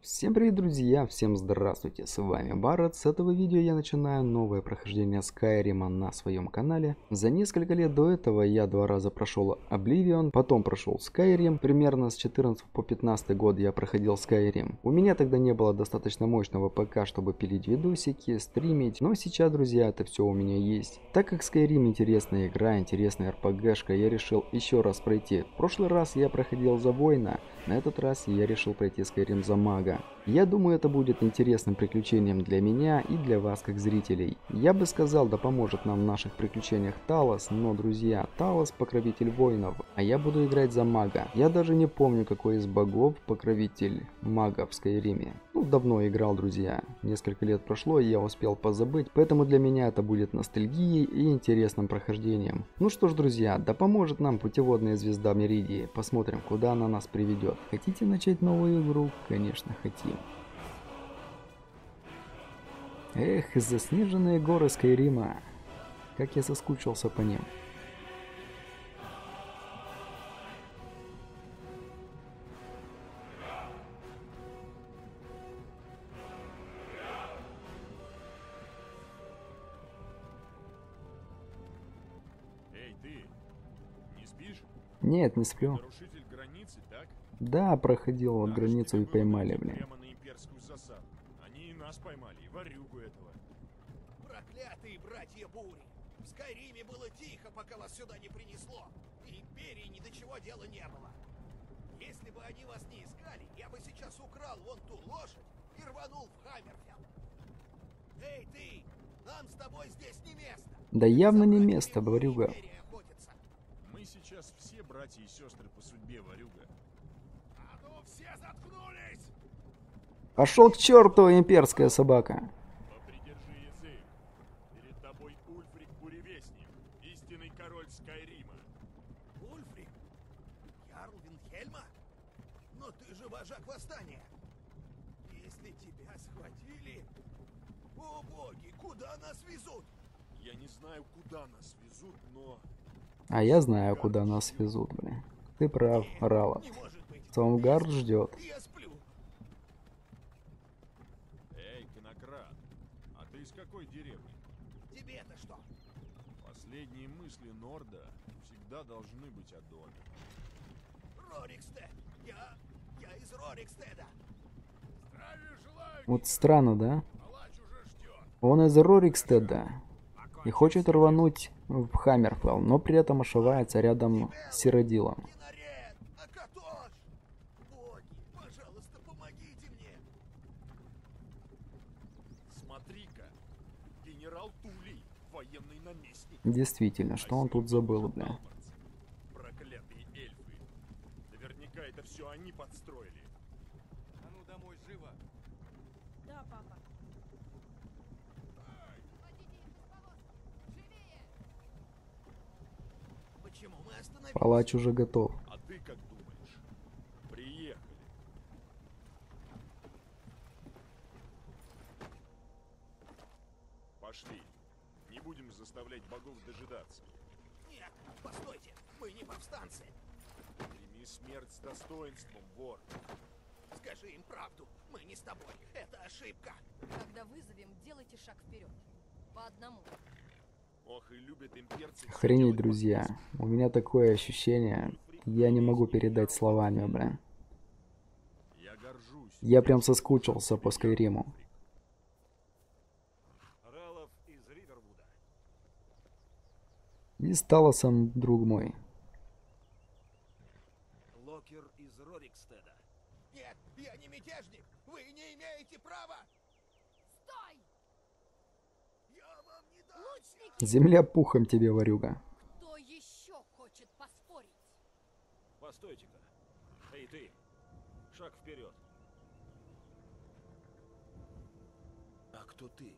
Всем привет, друзья! Всем здравствуйте! С вами Барретт. С этого видео я начинаю новое прохождение Skyrim на своем канале. За несколько лет до этого я два раза прошел Oblivion, потом прошел Skyrim. Примерно с 14 по 15 год я проходил Skyrim. У меня тогда не было достаточно мощного ПК, чтобы пилить видосики, стримить, но сейчас, друзья, это все у меня есть. Так как Skyrim интересная игра, интересная РПГшка, я решил еще раз пройти. В прошлый раз я проходил за воина, на этот раз я решил пройти Skyrim за мага. Я думаю, это будет интересным приключением для меня и для вас, как зрителей. Я бы сказал, да поможет нам в наших приключениях Талос, но, друзья, Талос покровитель воинов, а я буду играть за мага. Я даже не помню, какой из богов покровитель мага в Скайриме. Ну, давно играл, друзья. Несколько лет прошло, и я успел позабыть, поэтому для меня это будет ностальгией и интересным прохождением. Ну что ж, друзья, да поможет нам путеводная звезда Меридии. Посмотрим, куда она нас приведет. Хотите начать новую игру? Конечно, хотим. Эх, заснеженные горы Скайрима. Как я соскучился по ним. Нет, не сплю. Нарушитель границы, так? Да, проходил вот Так, границу и поймали, блин. Прямо на имперскую засаду. Они и нас поймали, и варюгу этого. Проклятые братья Бури! В Скайриме было тихо, пока вас сюда не принесло. И Империи ни до чего дела не было. Если бы они вас не искали, я бы сейчас украл вон ту лошадь и рванул в Хаммерфелл. Эй, ты! Нам с тобой здесь не место! Да явно не место, говорю, Империя охотится. Мы сейчас все братья и сестры по судьбе, варюга. А ну все заткнулись! Пошел к черту, имперская собака. Попридержи язык. Перед тобой Ульфрик Буревестник, истинный король Скайрима. Ульфрик? Ярл Винхельма? Но ты же вожак восстания. Если тебя схватили... О боги, куда нас везут? Я не знаю, куда нас везут, но... А я знаю, куда нас везут, блин. Ты прав, Ралов. Сомгард ждет. Я сплю. Эй, конократ, а ты из какой деревни? Тебе-то что? Последние мысли Норда всегда должны быть о доме. Рорикстед. Я... Я из Рорикстеда. Здравия желаю, Вот странно, да? палач уже ждет. Он из Рорикстеда и хочет рвануть в Хаммерфелл, но при этом ошивается рядом с Сиродилом. Действительно, что он тут забыл, бля? Далмарцы. Проклятые эльфы. Наверняка это все они подстроили. А ну домой, живо! Да, папа. Почему мы остановились? Палач уже готов. А ты как думаешь? Приехали. Пошли. Не будем заставлять богов дожидаться. Нет, постойте, мы не повстанцы. Прими смерть с достоинством, вор. Скажи им правду, мы не с тобой, это ошибка. Когда вызовем, делайте шаг вперед. По одному. Ох, и любят имперцы. всё Охренеть, друзья. У меня такое ощущение, я не могу передать словами, бля. Я горжусь. Я прям соскучился по Скайриму. Ралов из Ривервуда. И стало сам друг мой. Локер из Рорикстеда. Нет, я не мятежник! Вы не имеете права! Стой! Я вам не дам! Лучники! Земля пухом тебе, варюга. Кто еще хочет поспорить? Постойте-ка. Эй, ты. Шаг вперед. А кто ты?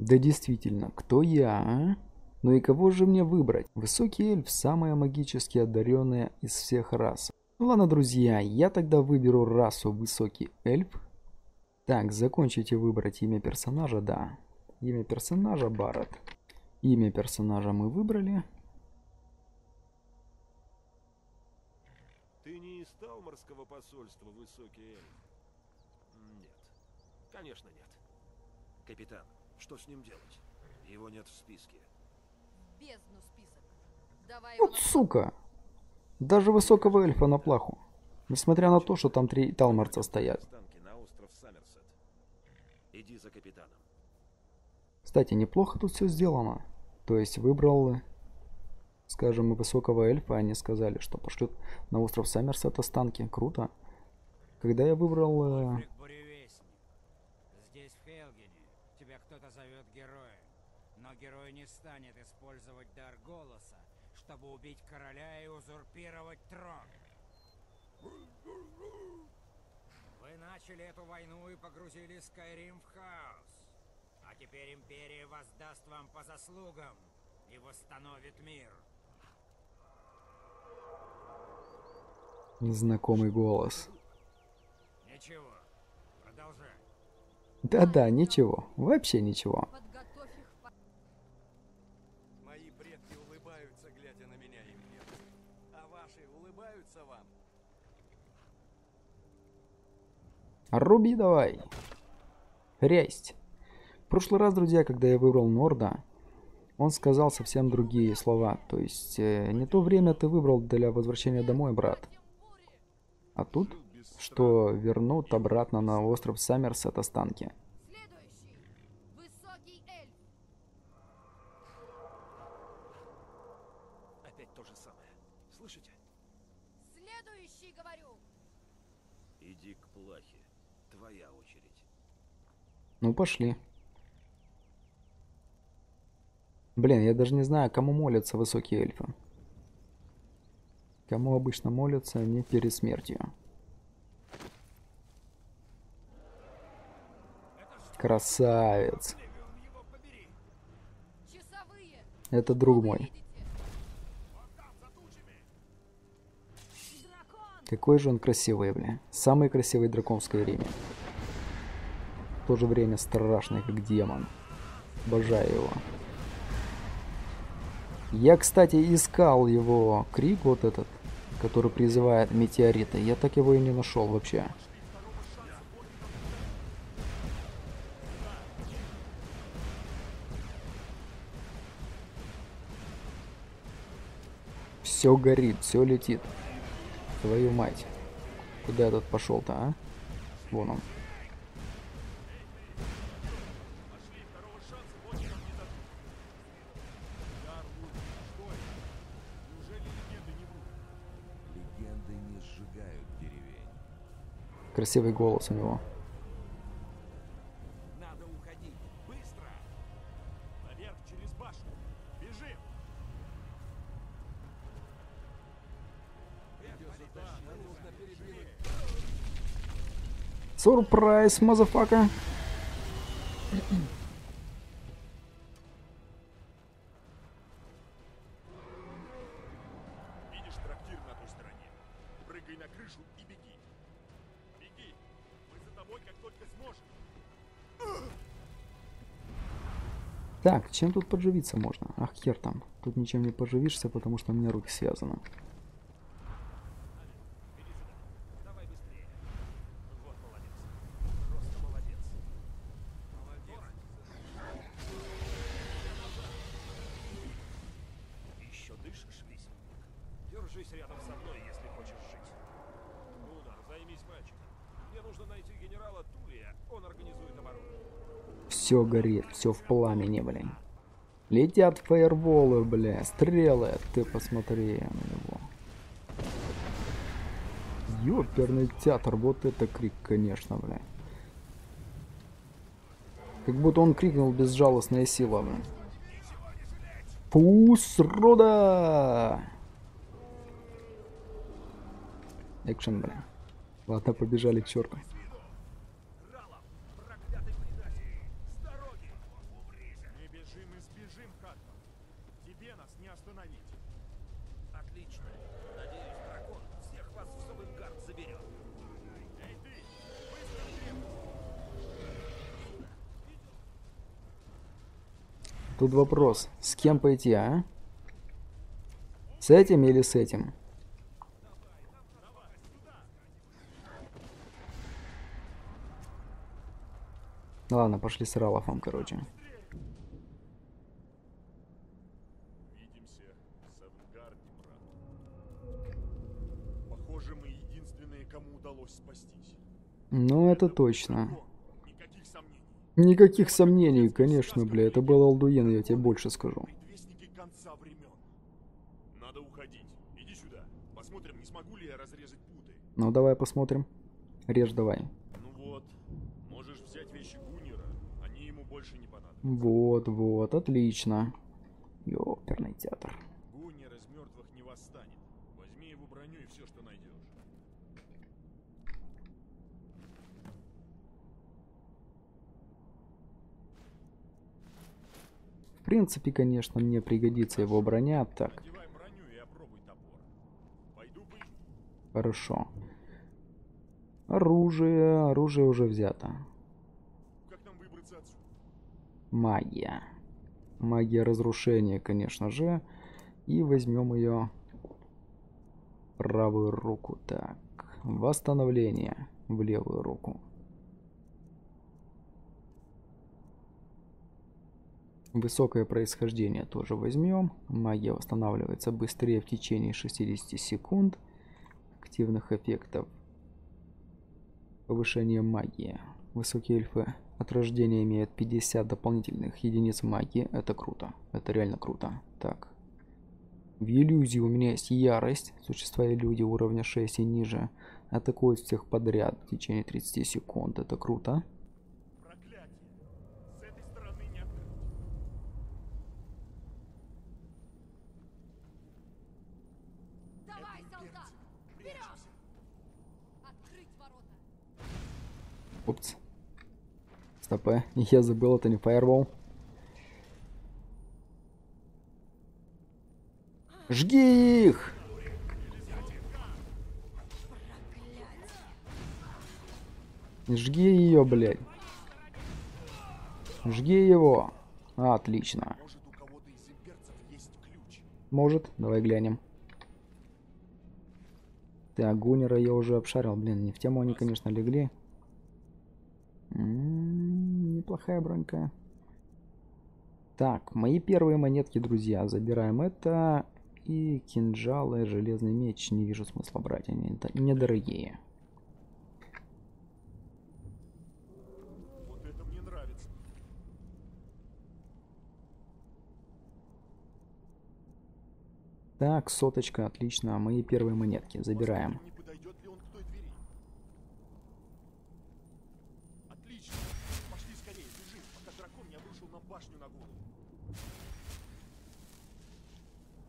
Да действительно, кто я, а? Ну и кого же мне выбрать? Высокий эльф – самая магически одаренная из всех рас. Ну ладно, друзья, я тогда выберу расу высокий эльф. Так, закончите выбрать имя персонажа, да. Имя персонажа Барретт. Имя персонажа мы выбрали. Мраморского посольства Высокий Эльф? Нет. Конечно, нет. Капитан, что с ним делать? Его нет в списке. В бездну список. Давай его Вот на... сука. Даже высокого эльфа на плаху. Несмотря на то, что там три талмарца стоят. Останки на остров Саммерсет. Иди за капитаном. Кстати, неплохо тут все сделано. То есть выбрал, скажем, высокого эльфа, они сказали, что пошлют на остров Саммерсет останки. Круто. Когда я выбрал... э, убить короля и узурпировать трон. Вы начали эту войну и погрузили Скайрим в хаос. А теперь Империя воздаст вам по заслугам и восстановит мир. Незнакомый голос. Ничего. Продолжай. Да-да, ничего. Вообще ничего. Подготовь их по... Мои предки улыбаются, глядя на меня, Импер. А ваши улыбаются вам? Руби давай. Рясть. В прошлый раз, друзья, когда я выбрал Норда, он сказал совсем другие слова. То есть, э, не то время ты выбрал для возвращения домой, брат. А тут, что вернут обратно на остров Саммерсет останки. Следующий. Высокий эльф. Опять то же самое. Слышите? Следующий, говорю. Иди к плахе. Твоя очередь. Ну, пошли. Блин, я даже не знаю, кому молятся высокие эльфы. Кому обычно молятся не перед смертью. Красавец. Это друг мой. Какой же он красивый, бля. Самый красивый дракон в Скайриме. В то же время страшный, как демон. Обожаю его. Я, кстати, искал его крик вот этот, который призывает метеориты. Я так его и не нашел вообще. Все горит, все летит. Твою мать. Куда этот пошел-то, а? Вон он. Красивый голос у него. Надо уходить. Быстро! Наверх через башню. Бежим! Surprise, motherfucker. Чем тут подживиться можно? Ах, хер там. Тут ничем не поживишься, потому что у меня руки связаны. Давай быстрее. Вот молодец. Просто молодец. Молодец. Еще дышишь, висельник? Держись рядом со мной, если хочешь жить. Лунар, займись мальчиком. Мне нужно найти генерала Тулия. Он организует оборону. Все горит, все в пламени, блин. Летят фаерволы, бля, стрелы. Ты посмотри на него. Ёперный театр, вот это крик, конечно, бля. Как будто он крикнул безжалостная сила, бля. Пус рода! Экшен, бля. Ладно, побежали к черту. Тут вопрос, с кем пойти, а? С этим или с этим? Ладно, пошли с Ралафом, короче. Похоже. Ну, это точно. Никаких сомнений. Конечно, бля, это был Алдуин, я тебе больше скажу. Надо уходить. Иди сюда. Посмотрим, не смогу ли я разрезать путы. Ну, давай посмотрим. Режь давай. Ну вот, можешь взять вещи Гуннера. Они ему больше не понадобятся. Вот, вот, отлично. Ёперный театр. Гуннер из мертвых не восстанет. Возьми его броню и все, что найдешь. В принципе, конечно, мне пригодится его броня. Так, хорошо. Оружие, оружие уже взято. Магия. Магия разрушения, конечно же. И возьмем ее правую руку. Так, восстановление в левую руку. Высокое происхождение тоже возьмем. Магия восстанавливается быстрее в течение 60 секунд. Активных эффектов. Повышение магии. Высокие эльфы от рождения имеют 50 дополнительных единиц магии. Это круто. Это реально круто. Так. В иллюзии у меня есть ярость. Существа иллюзии уровня 6 и ниже атакуют всех подряд в течение 30 секунд. Это круто. Проклятие! С этой стороны не открыть. Давай, солдат! Вперед! Открыть ворота! Упс. Стопэ. Я забыл, это не фаервол. Жги их! Жги ее, блядь. Жги его. Отлично. Может, давай глянем. Так, Гуннера я уже обшарил. Блин, не в тему они, конечно, легли. М, неплохая бронька. Так, мои первые монетки, друзья. Забираем это. И кинжалы, железный меч. Не вижу смысла брать. Они недорогие. Вот это мне нравится. Так, соточка, отлично. Мои первые монетки. Забираем. Посмотрим, Не подойдет ли он к той двери. Отлично. Пошли скорее, бежим, пока дракон не обрушил нам башню на голову.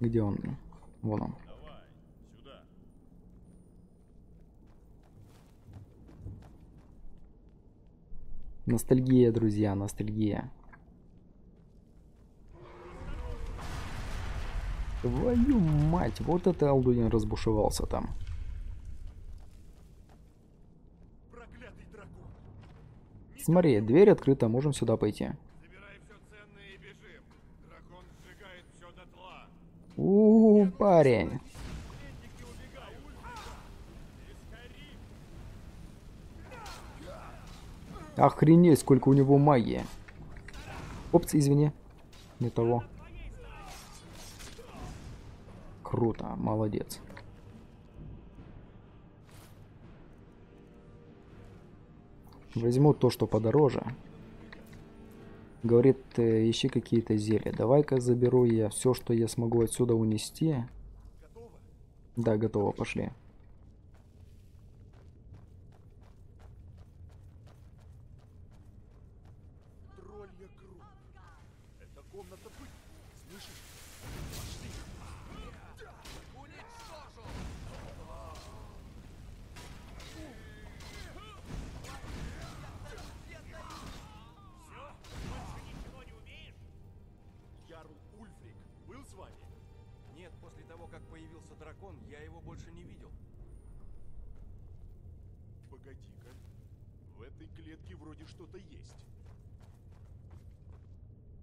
Где он? Вон он. Ностальгия, друзья, ностальгия. Твою мать, вот это Алдуин разбушевался там. Смотри, дверь открыта, можем сюда пойти. Забирай все ценное и бежим. Дракон сжигает все У, парень. Пленники убегают. Искори. Охренеть, сколько у него магии. Опс, извини. Не того. Круто, молодец. Возьму то, что подороже. Говорит, э, ищи какие-то зелья. Давай-ка заберу я все, что я смогу отсюда унести. Готово? Да, готово, пошли. Появился дракон, я его больше не видел. Погоди-ка. В этой клетке вроде что-то есть.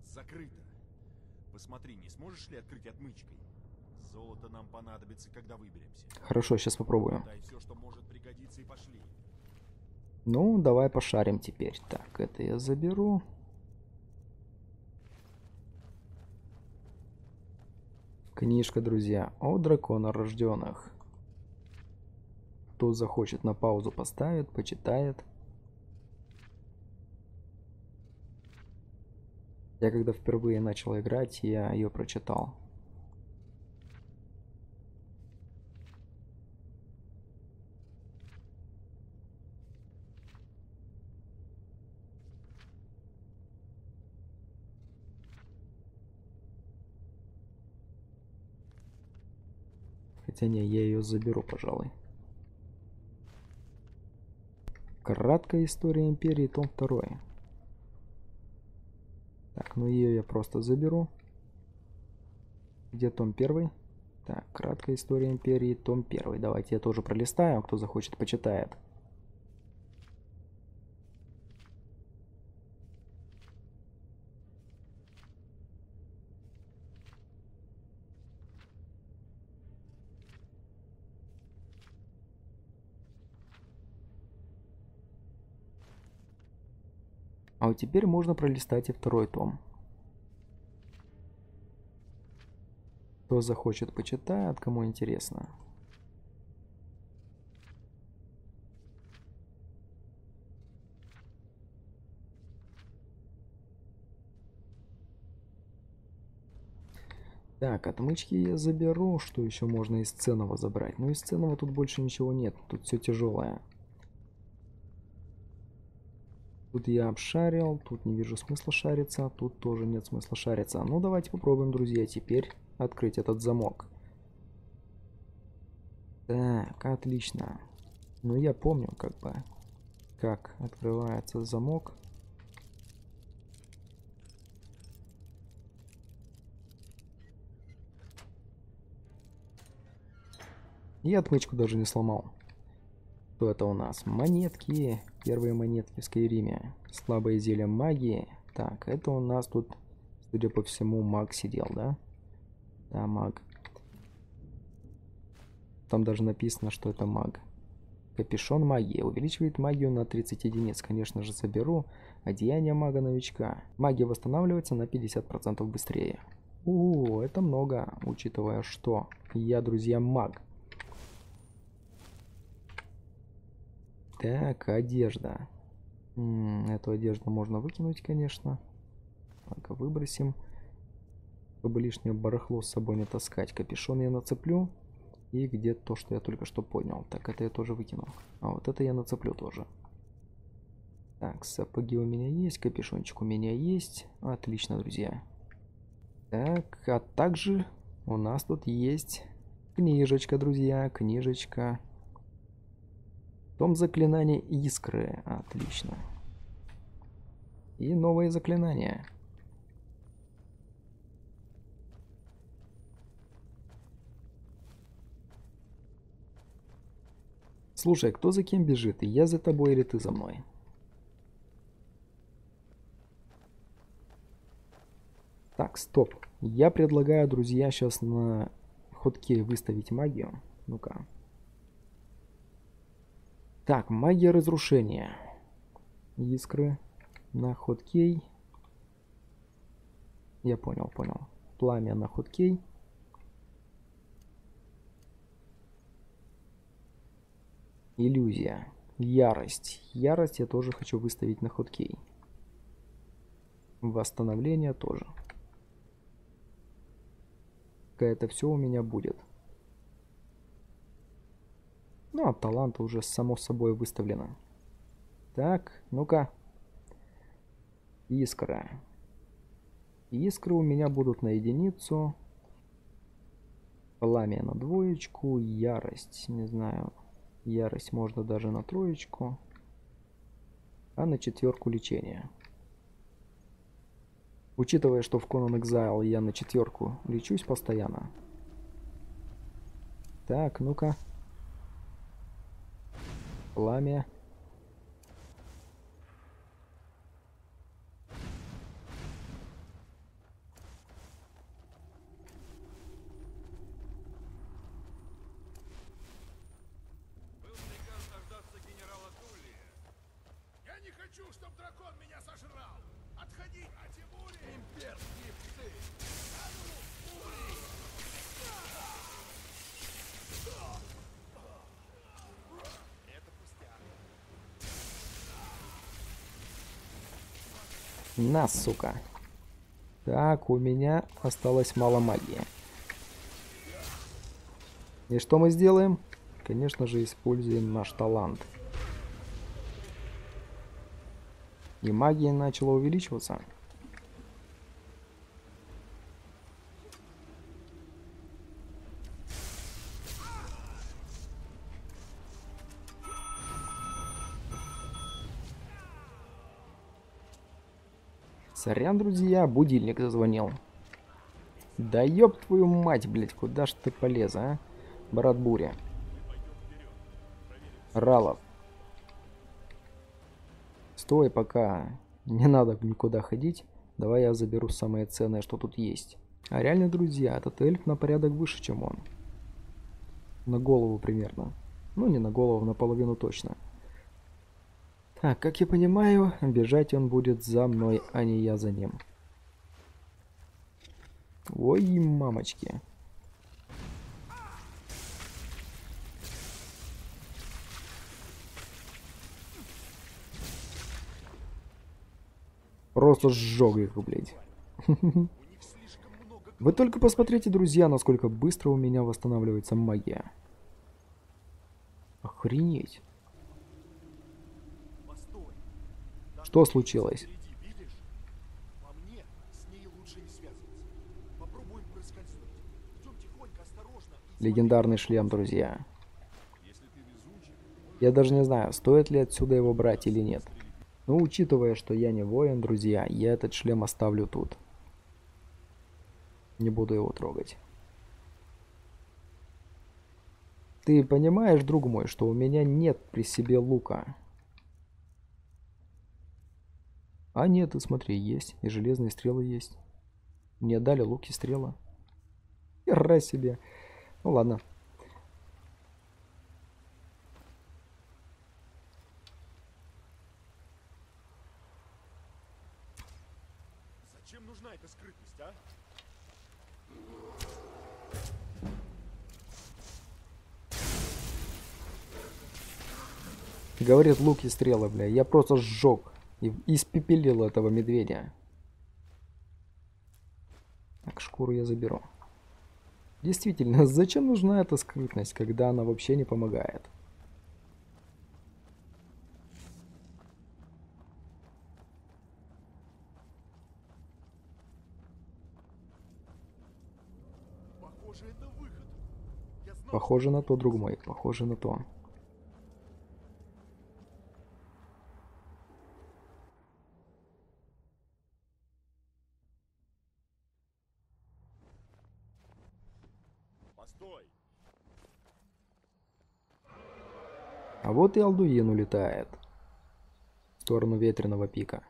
Закрыто. Посмотри, не сможешь ли открыть отмычкой? Золото нам понадобится, когда выберемся. Хорошо, сейчас попробую. Дай все, что может пригодиться, и пошли. Ну, давай пошарим теперь. Так, это я заберу. Книжка, друзья, о драконорожденных. Кто захочет на паузу поставит, почитает. Я когда впервые начал играть, я ее прочитал. Хотя не, я ее заберу, пожалуй. Краткая история империи, том 2. Так, ну ее я просто заберу. Где том 1? Так, краткая история империи, том 1. Давайте я тоже пролистаю, кто захочет, почитает. А вот теперь можно пролистать и второй том. Кто захочет, почитает, кому интересно. Так, отмычки я заберу. Что еще можно из ценного забрать? Ну, из ценного тут больше ничего нет. Тут все тяжелое. Тут я обшарил, тут не вижу смысла шариться, тут тоже нет смысла шариться. Ну, давайте попробуем, друзья, теперь открыть этот замок. Так, отлично. Ну, я помню, как бы, как открывается замок. И отмычку даже не сломал. Что это у нас? Монетки. Первые монетки в Скайриме. Слабое зелье магии. Так, это у нас тут, судя по всему, маг сидел, да? Да, маг. Там даже написано, что это маг. Капюшон магии. Увеличивает магию на 30 единиц. Конечно же, заберу. Одеяние мага-новичка. Магия восстанавливается на 50% быстрее. У, это много, учитывая, что я, друзья, маг. Так, одежда. Эту одежду можно выкинуть, конечно. Так, выбросим. Чтобы лишнее барахло с собой не таскать. Капюшон я нацеплю. И где то, что я только что поднял. Так, это я тоже выкинул. А вот это я нацеплю тоже. Так, сапоги у меня есть, капюшончик у меня есть. Отлично, друзья. Так, а также у нас тут есть книжечка, друзья, книжечка. Том заклинания искры. Отлично. И новые заклинания. Слушай, кто за кем бежит? Я за тобой или ты за мной? Так, стоп. Я предлагаю, друзья, сейчас на ходке выставить магию. Ну-ка. Так, магия разрушения. Искры. На ходкей. Я понял, понял. Пламя на ходкей. Иллюзия. Ярость. Ярость я тоже хочу выставить на ходкей. Восстановление тоже. Это все у меня будет. Ну, а таланта уже само собой выставлено. Так, ну-ка. Искра. Искры у меня будут на единицу. Пламя на двоечку. Ярость, не знаю. Ярость можно даже на троечку. А на четверку лечения. Учитывая, что в Conan Exile я на четверку лечусь постоянно. Так, ну-ка пламя. На, сука. Так, у меня осталось мало магии. И что мы сделаем? Конечно же, используем наш талант. И магия начала увеличиваться. Сорян, друзья, будильник зазвонил. Да ёб твою мать, блядь, куда ж ты полез, а? Брат Буря. Ралов. Стой пока. Не надо никуда ходить. Давай я заберу самое ценное, что тут есть. А реально, друзья, этот эльф на порядок выше, чем он. На голову примерно. Ну, не на голову, наполовину точно. Так, как я понимаю, бежать он будет за мной, а не я за ним. Ой, мамочки. Просто сжег их, блядь. Вы только посмотрите, друзья, насколько быстро у меня восстанавливается магия. Охренеть. Постой! Что случилось? Впереди, видишь? По мне, с ней лучше не связываться. Попробуем проскользнуть. Идем тихонько, осторожно. и Легендарный шлем, друзья. Я даже не знаю, стоит ли отсюда его брать или нет. Но учитывая, что я не воин, друзья, я этот шлем оставлю тут. Не буду его трогать. Ты понимаешь, друг мой, что у меня нет при себе лука? А нет, и смотри, есть. И железные стрелы есть. Мне дали лук и стрела. Хера себе. Ну ладно. Зачем нужна эта скрытность, а? Говорит лук и стрелы, бля. Я просто сжег и испепелил этого медведя. Так, шкуру я заберу. Действительно, зачем нужна эта скрытность, когда она вообще не помогает? Похоже, это выход. Я знал, Похоже на то, друг мой, похоже на то. Постой! А вот и Алдуин улетает. В сторону ветреного пика.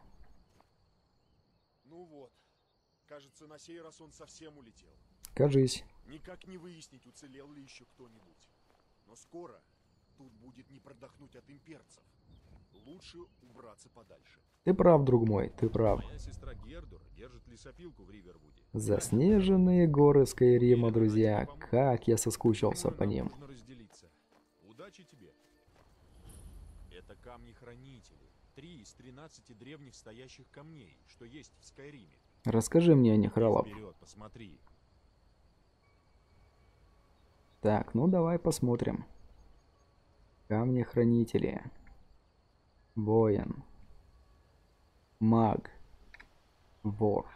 Ну вот. Кажется, на сей раз он совсем улетел. Кажись. Никак не выяснить, уцелел ли еще кто-нибудь. Но скоро тут будет не продохнуть от имперцев. Лучше убраться подальше. Ты прав, друг мой, ты прав. Моя сестра Гердур держит лесопилку в Ривервуде. Заснеженные горы Скайрима, друзья. Как я соскучился по ним. Удачи тебе. Это камни-хранители. Три из тринадцати древних стоящих камней, что есть в Скайриме. Расскажи мне о них, Ралов. Вперед, посмотри. Так, ну давай посмотрим. Камни-хранители. Воин. Маг. Вор.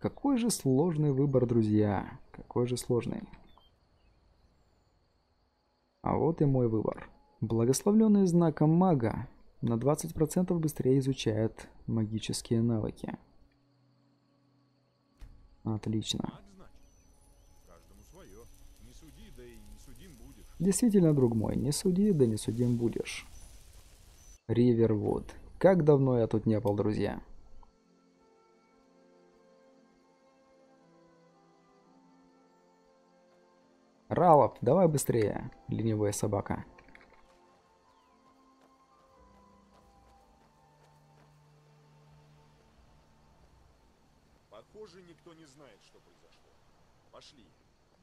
Какой же сложный выбор, друзья. Какой же сложный. А вот и мой выбор. Благословленный знаком мага на 20% быстрее изучает магические навыки. Отлично. Действительно, друг мой, не суди, да не судим будешь. Ривервуд. Как давно я тут не был, друзья. Ралов, давай быстрее, ленивая собака. Пошли.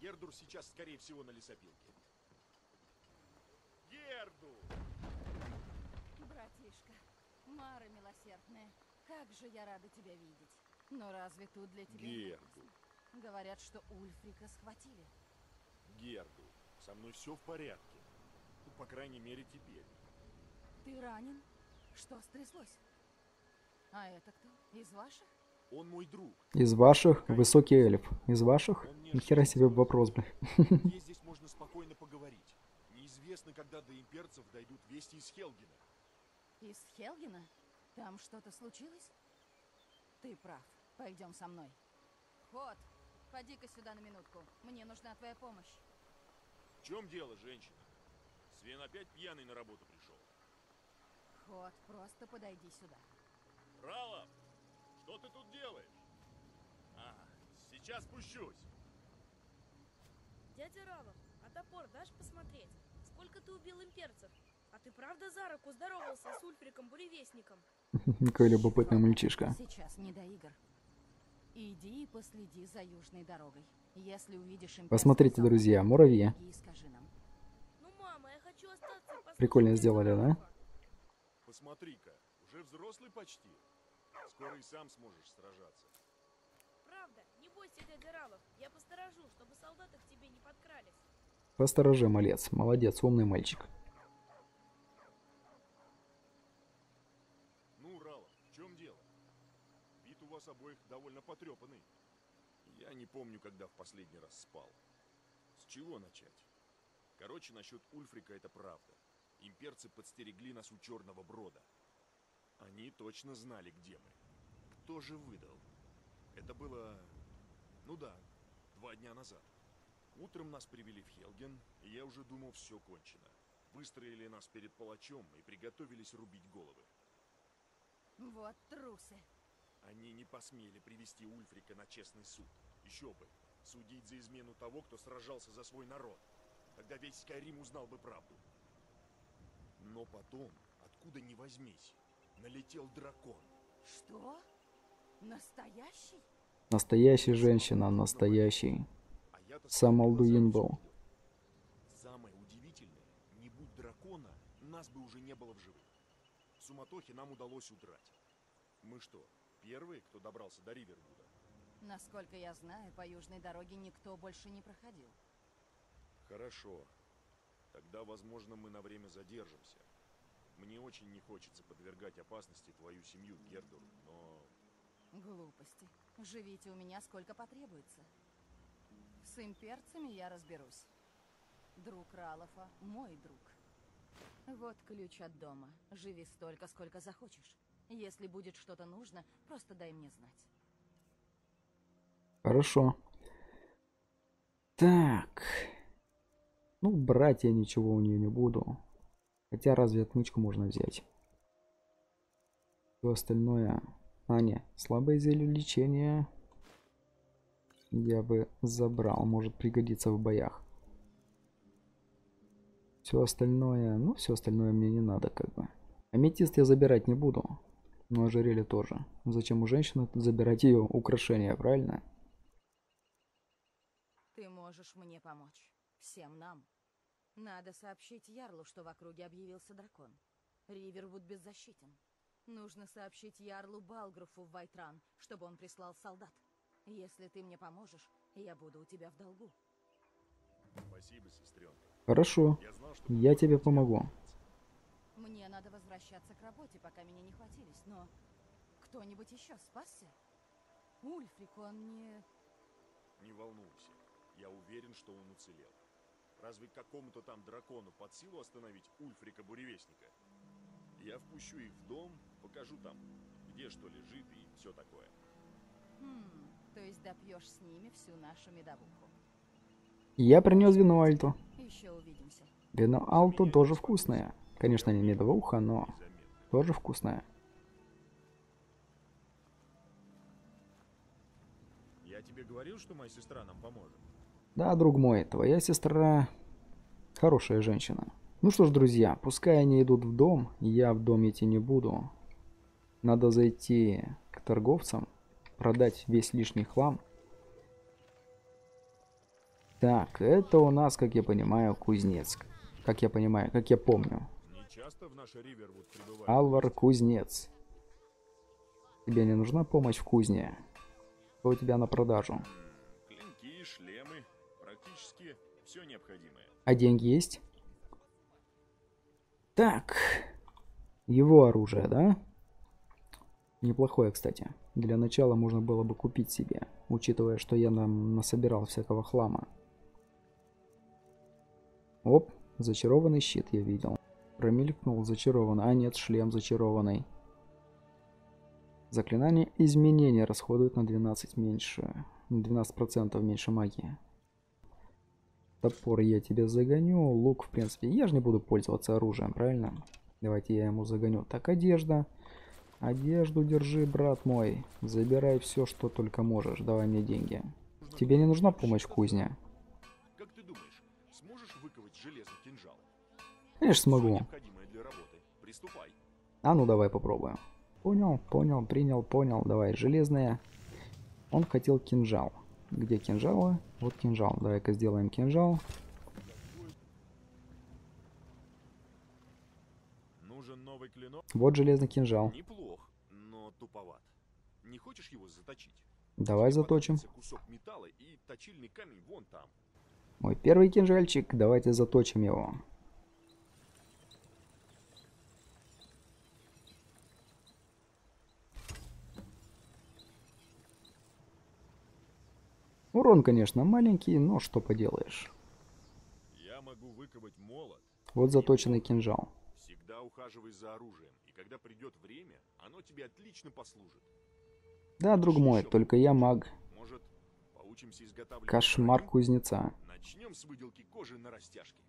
Гердур сейчас, скорее всего, на лесопилке. Герду! Братишка, Мара милосердная, как же я рада тебя видеть. Но разве тут для тебя Герду. Говорят, что Ульфрика схватили. Герду, со мной все в порядке. Ну, по крайней мере, теперь. Ты ранен? Что стряслось? А это кто? Из ваших? Он мой друг. Из ваших? Высокий эльф. Из ваших? Нихера себе вопрос, бля. Мне здесь можно спокойно поговорить. Неизвестно, когда до имперцев дойдут вести из Хелгена. Из Хелгена? Там что-то случилось? Ты прав. Пойдем со мной. Ход, поди-ка сюда на минутку. Мне нужна твоя помощь. В чем дело, женщина? Свен опять пьяный на работу пришел. Ход, просто подойди сюда. Ралов, что ты тут делаешь? Ага, сейчас спущусь. Дядя Равов, а топор дашь посмотреть? Сколько ты убил имперцев? А ты правда за руку здоровался с Ульфриком-буревестником? Какой любопытный мальчишка. Сейчас не до игр. Иди и последи за южной дорогой. Если увидишь имперских Посмотрите, друзья, муравьи. Ну, мама, я хочу остаться Прикольно сделали, да? Посмотри-ка, уже взрослый почти. Скоро и сам сможешь сражаться. Правда, не бойся, дядя Равов. Я посторожу, чтобы солдаты к тебе не подкрались. Посторожи, малец. Молодец, умный мальчик. Ну, Ралов, в чем дело? Вид у вас обоих довольно потрепанный. Я не помню, когда в последний раз спал. С чего начать? Короче, насчет Ульфрика это правда. Имперцы подстерегли нас у Черного Брода. Они точно знали, где мы. Кто же выдал? Это было... Ну да, два дня назад. Утром нас привели в Хелген, и я уже думал, все кончено. Выстроили нас перед палачом и приготовились рубить головы. Вот трусы. Они не посмели привести Ульфрика на честный суд. Еще бы. Судить за измену того, кто сражался за свой народ. Тогда весь Скайрим узнал бы правду. Но потом, откуда ни возьмись, налетел дракон. Что? Настоящий? Настоящий женщина, настоящий. А я-то Сам Алдуин был. Самое удивительное, не будь дракона, нас бы уже не было в живых. В суматохе нам удалось удрать. Мы что, первые, кто добрался до Ривервуда? Насколько я знаю, по южной дороге никто больше не проходил. Хорошо. Тогда, возможно, мы на время задержимся. Мне очень не хочется подвергать опасности твою семью, Гердур, но... Глупости. Живите у меня сколько потребуется. С имперцами я разберусь. Друг Ралофа – мой друг. Вот ключ от дома. Живи столько, сколько захочешь. Если будет что-то нужно, просто дай мне знать. Хорошо. Так. Ну, брать я ничего у нее не буду. Хотя разве отмычку можно взять? Все остальное... А, не, слабое зелье лечения я бы забрал, может пригодиться в боях. Все остальное, ну, все остальное мне не надо, как бы. Аметист я забирать не буду. Но ожерелье тоже. Зачем у женщины забирать ее украшения, правильно? Ты можешь мне помочь. Всем нам. Надо сообщить Ярлу, что в округе объявился дракон. Ривервуд беззащитен. Нужно сообщить Ярлу Балгруфу в Вайтран, чтобы он прислал солдат. Если ты мне поможешь, я буду у тебя в долгу. Спасибо, сестренка. Хорошо, Я знал, что... я тебе помогу. Мне надо возвращаться к работе, пока меня не хватились, но кто-нибудь еще спасся? Ульфрик, он не... Не волнуйся. Я уверен, что он уцелел. Разве какому-то там дракону под силу остановить Ульфрика-буревестника? Я впущу их в дом, покажу там, где что лежит и все такое. Хм, то есть допьешь с ними всю нашу медовуху. Я принес вино Альту. Еще увидимся. Вино Алту тоже вкусное. Конечно, не медовуха, но тоже вкусное. Я тебе говорил, что моя сестра нам поможет? Да, друг мой, твоя сестра хорошая женщина. Ну что ж, друзья, пускай они идут в дом, я в дом идти не буду. Надо зайти к торговцам, продать весь лишний хлам. Так, это у нас, как я понимаю, кузнец. Как я понимаю, как я помню. Алвар Кузнец. Тебе не нужна помощь в кузне? Что у тебя на продажу? Клинки, шлемы, практически все необходимое. А деньги есть? Так. Его оружие, да? Неплохое, кстати. Для начала можно было бы купить себе, учитывая, что я нам насобирал всякого хлама. Оп, зачарованный щит я видел. Промелькнул зачарованный. А нет, шлем зачарованный. Заклинание изменения расходует на 12 меньше. На 12% меньше магии. Топор я тебе загоню. Лук, в принципе, я же не буду пользоваться оружием, правильно? Давайте я ему загоню. Так, одежда. Одежду держи, брат мой. Забирай все, что только можешь. Давай мне деньги. Тебе не нужна помощь в кузне? Как ты думаешь, сможешь выковать железный кинжал? Конечно, смогу. А ну давай попробуем. Понял, понял, принял, понял. Давай, железная. Он хотел кинжал. Где кинжалы? Вот кинжал. Давай-ка сделаем кинжал. Клинок? Вот железный кинжал. Неплох, но туповат. Не хочешь его заточить? Давай Тебе заточим. Кусок металла и точильный камень вон там. Мой первый кинжальчик. Давайте заточим его. Урон, конечно, маленький, но что поделаешь. Я могу выковать молот. Вот заточенный кинжал. Всегда ухаживай за оружием, и когда придет время, оно тебе отлично послужит. Да, друг мой, только я маг. Может, поучимся изготавливать Кошмар кузнеца. Начнем с выделки кожи на растяжке.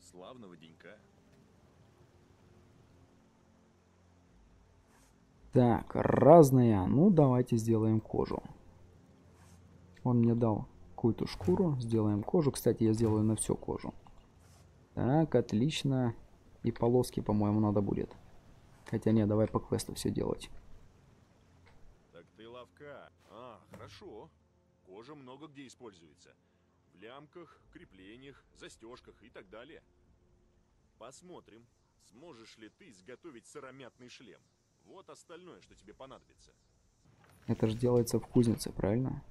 Славного денька. Так, разные. Ну, давайте сделаем кожу. Он мне дал какую-то шкуру. Сделаем кожу. Кстати, я сделаю на всю кожу. Так, отлично. И полоски, по-моему, надо будет. Хотя нет, давай по квесту все делать. Так ты ловка. А, хорошо. Кожа много где используется. В лямках, креплениях, застежках и так далее. Посмотрим, сможешь ли ты изготовить сыромятный шлем. Вот остальное, что тебе понадобится. Это же делается в кузнице, правильно?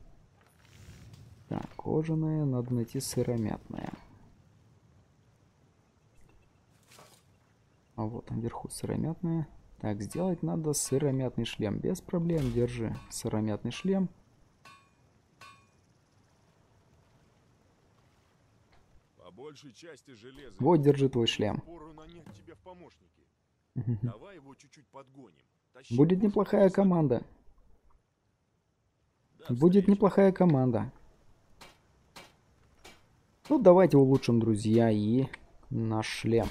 Так, кожаное, надо найти сыромятное. Вот там вверху сыромятное. Так, сделать надо сыромятный шлем. Без проблем, держи сыромятный шлем. По большей части железа. Вот, держи твой шлем. Давай его чуть-чуть подгоним. Тащи Будет неплохая команда. До Будет встречи. неплохая команда. Ну, давайте улучшим, друзья, и наш шлем.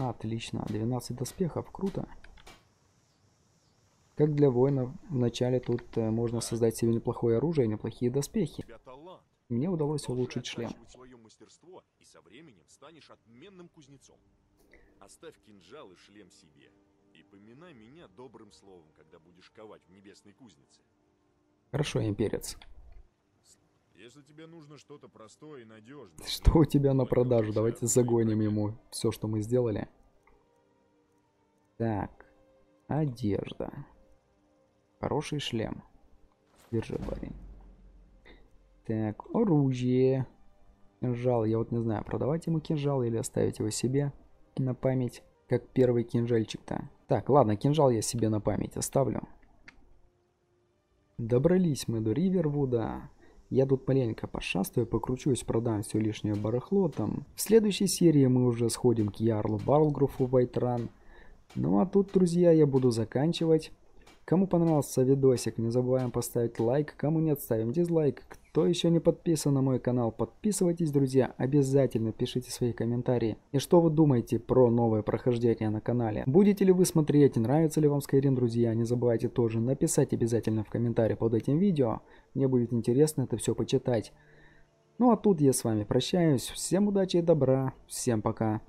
Отлично, 12 доспехов, круто. Как для воина, вначале тут э, можно создать себе неплохое оружие, неплохие У доспехи. Мне удалось улучшить шлем. оттачивать свое мастерство, и со временем станешь отменным кузнецом. Оставь кинжал и шлем себе. И поминай меня добрым словом, когда будешь ковать в небесной кузнице. Хорошо, имперец. Если тебе нужно что-то простое и надежное... Что у тебя на продажу? Давайте загоним ему все, что мы сделали. Так, одежда. Хороший шлем. Держи, парень. Так, оружие. Кинжал. Я вот не знаю, продавать ему кинжал или оставить его себе на память, как первый кинжальчик-то. Так, ладно, кинжал я себе на память оставлю. Добрались мы до Ривервуда. Я тут маленько пошастаю, покручусь, продам все лишнее барахло там. В следующей серии мы уже сходим к Ярлу Барлгруфу Вайтран. Ну а тут, друзья, я буду заканчивать. Кому понравился видосик, не забываем поставить лайк. Кому нет, ставим дизлайк. Кто еще не подписан на мой канал, подписывайтесь, друзья. Обязательно пишите свои комментарии. И что вы думаете про новое прохождение на канале? Будете ли вы смотреть, нравится ли вам Skyrim, друзья? Не забывайте тоже написать обязательно в комментарии под этим видео. Мне будет интересно это все почитать. Ну а тут я с вами прощаюсь. Всем удачи и добра. Всем пока.